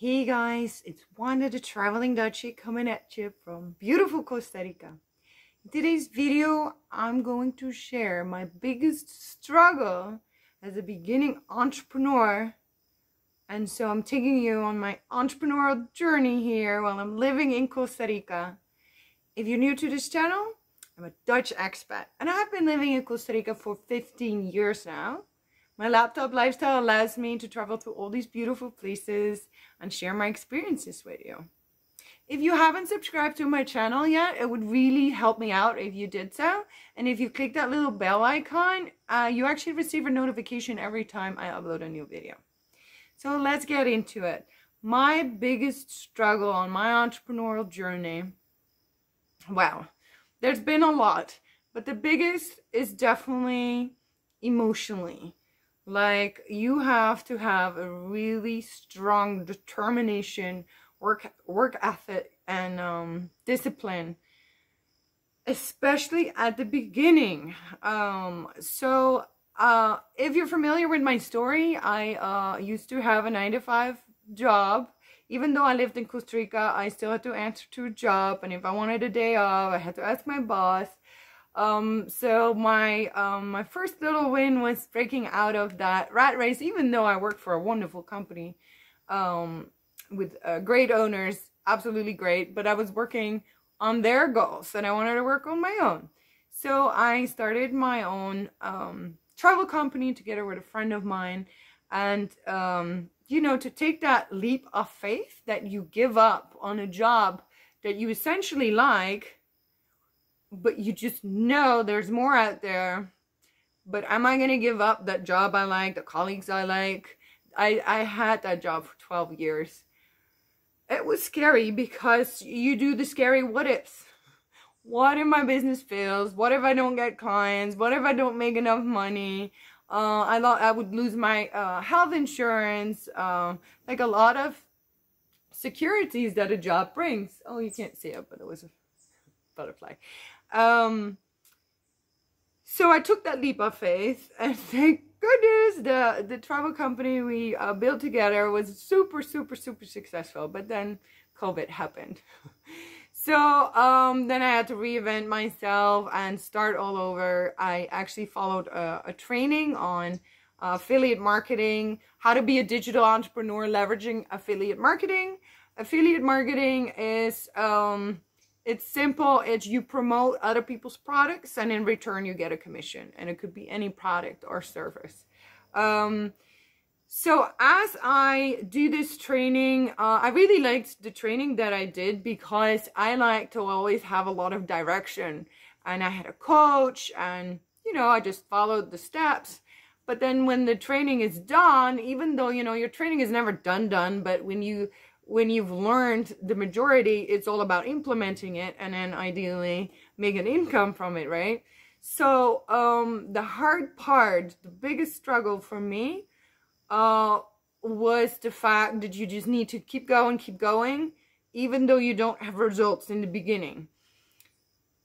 Hey guys, it's Wanda the Traveling Dutchie coming at you from beautiful Costa Rica. In today's video, I'm going to share my biggest struggle as a beginning entrepreneur. And so I'm taking you on my entrepreneurial journey here while I'm living in Costa Rica. If you're new to this channel, I'm a Dutch expat and I've been living in Costa Rica for 15 years now. My laptop lifestyle allows me to travel to all these beautiful places and share my experiences with you. If you haven't subscribed to my channel yet, it would really help me out if you did so. And if you click that little bell icon, uh, you actually receive a notification every time I upload a new video. So let's get into it. My biggest struggle on my entrepreneurial journey, wow, there's been a lot, but the biggest is definitely emotionally. Like you have to have a really strong determination, work work ethic, and um, discipline, especially at the beginning. Um, so uh, if you're familiar with my story, I uh, used to have a nine to five job. Even though I lived in Costa Rica, I still had to answer to a job, and if I wanted a day off, I had to ask my boss. Um, so my, um, my first little win was breaking out of that rat race, even though I work for a wonderful company, um, with uh, great owners, absolutely great, but I was working on their goals and I wanted to work on my own. So I started my own, um, travel company together with a friend of mine and, um, you know, to take that leap of faith that you give up on a job that you essentially like but you just know there's more out there. But am I going to give up that job I like, the colleagues I like? I, I had that job for 12 years. It was scary because you do the scary what ifs. What if my business fails? What if I don't get clients? What if I don't make enough money? Uh, I thought I would lose my uh, health insurance. Uh, like a lot of securities that a job brings. Oh, you can't see it, but it was a butterfly. Um, so I took that leap of faith and thank goodness the, the travel company we uh, built together was super, super, super successful. But then COVID happened. so um, then I had to reinvent myself and start all over. I actually followed a, a training on uh, affiliate marketing, how to be a digital entrepreneur leveraging affiliate marketing. Affiliate marketing is um, it's simple. It's you promote other people's products and in return you get a commission. And it could be any product or service. Um, so as I do this training, uh, I really liked the training that I did because I like to always have a lot of direction. And I had a coach and, you know, I just followed the steps. But then when the training is done, even though, you know, your training is never done done, but when you when you've learned the majority, it's all about implementing it and then ideally make an income from it, right? So um, the hard part, the biggest struggle for me uh, was the fact that you just need to keep going, keep going, even though you don't have results in the beginning.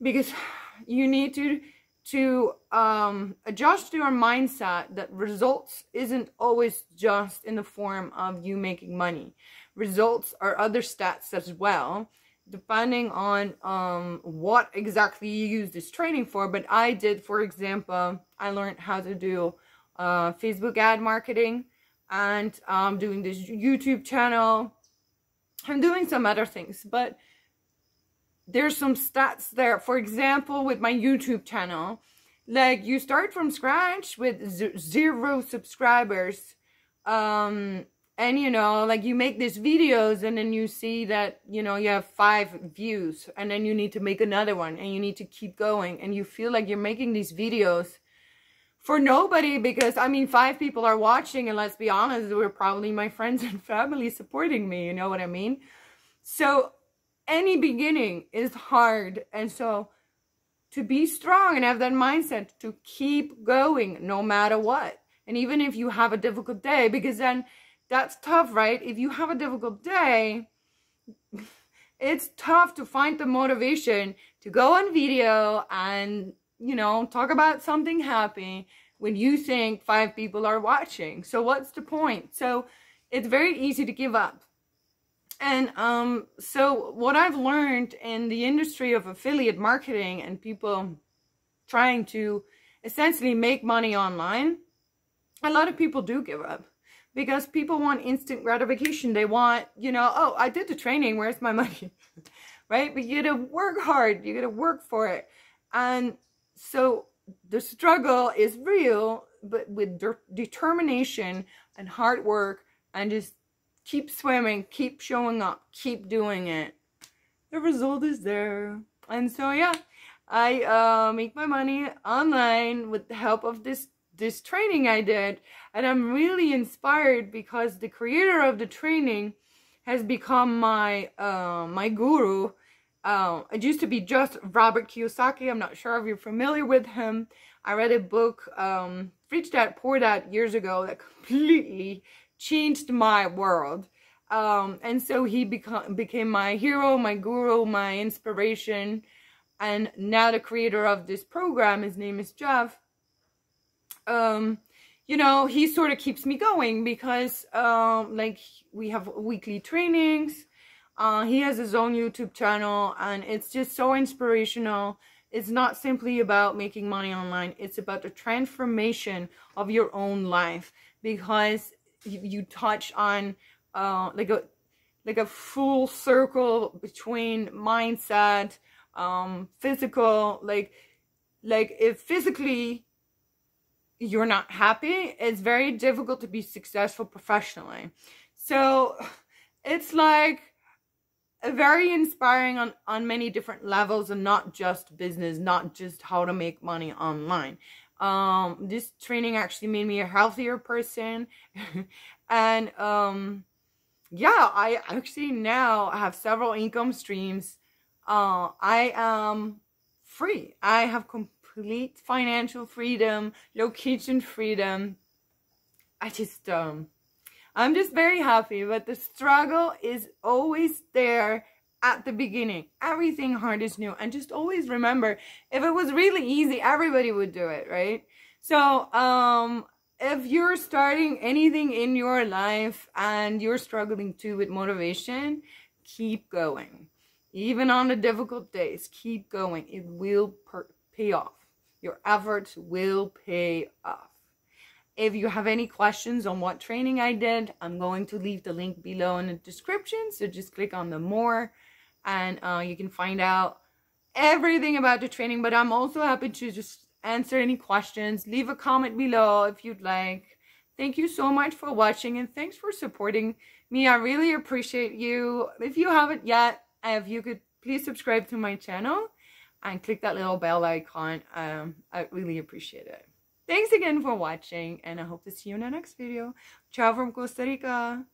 Because you need to to um, adjust your mindset that results isn't always just in the form of you making money results or other stats as well depending on um, what exactly you use this training for. But I did, for example, I learned how to do uh, Facebook ad marketing and um, doing this YouTube channel. I'm doing some other things, but there's some stats there. For example, with my YouTube channel, like you start from scratch with zero subscribers um and you know like you make these videos and then you see that you know you have five views and then you need to make another one and you need to keep going and you feel like you're making these videos for nobody because i mean five people are watching and let's be honest we're probably my friends and family supporting me you know what i mean? So any beginning is hard and so to be strong and have that mindset to keep going no matter what. And even if you have a difficult day because then that's tough, right? If you have a difficult day, it's tough to find the motivation to go on video and, you know, talk about something happy when you think five people are watching. So what's the point? So it's very easy to give up. And um, so what I've learned in the industry of affiliate marketing and people trying to essentially make money online, a lot of people do give up because people want instant gratification. They want, you know, oh, I did the training. Where's my money? right? But you gotta work hard. You gotta work for it. And so the struggle is real, but with de determination and hard work and just keep swimming, keep showing up, keep doing it. The result is there. And so, yeah, I uh, make my money online with the help of this this training I did. And I'm really inspired because the creator of the training has become my uh, my guru. Uh, it used to be just Robert Kiyosaki. I'm not sure if you're familiar with him. I read a book, um, Rich Dad Poor Dad, years ago that completely changed my world. Um, and so he become, became my hero, my guru, my inspiration. And now the creator of this program, his name is Jeff. Um, you know, he sort of keeps me going because, um, like, we have weekly trainings. Uh, he has his own YouTube channel, and it's just so inspirational. It's not simply about making money online. It's about the transformation of your own life because you, touch on uh, like a like a full circle between mindset, um, physical, like like if physically you're not happy, it's very difficult to be successful professionally. So it's like very inspiring on, on many different levels and not just business, not just how to make money online. Um, this training actually made me a healthier person. and um, yeah, I actually now have several income streams. Uh, I am free. I have complete financial freedom, location freedom. I just, um, I'm just very happy, but the struggle is always there at the beginning. Everything hard is new. And just always remember, if it was really easy, everybody would do it, right? So, um, if you're starting anything in your life and you're struggling too with motivation, keep going. Even on the difficult days, keep going. It will pay off. Your efforts will pay off. If you have any questions on what training I did, I'm going to leave the link below in the description. So just click on the more and uh, you can find out everything about the training. But I'm also happy to just answer any questions. Leave a comment below if you'd like. Thank you so much for watching and thanks for supporting me. I really appreciate you. If you haven't yet, if you could please subscribe to my channel and click that little bell icon. Um, I really appreciate it. Thanks again for watching and I hope to see you in the next video. Ciao from Costa Rica.